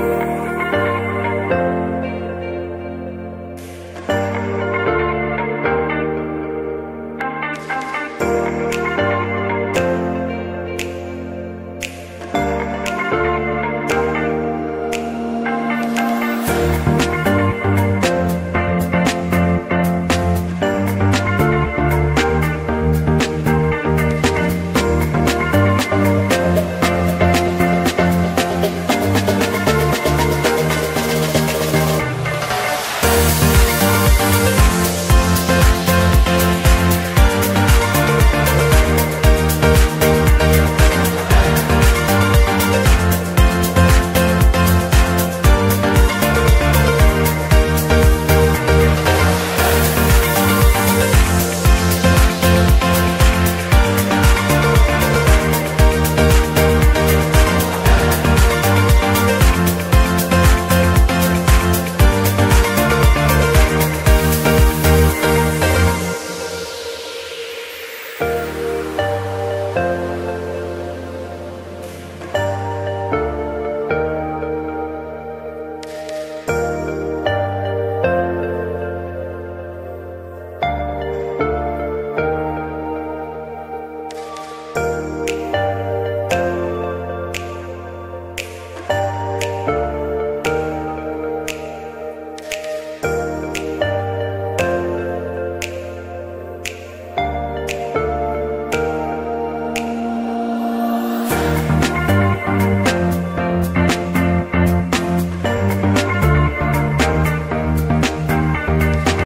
Música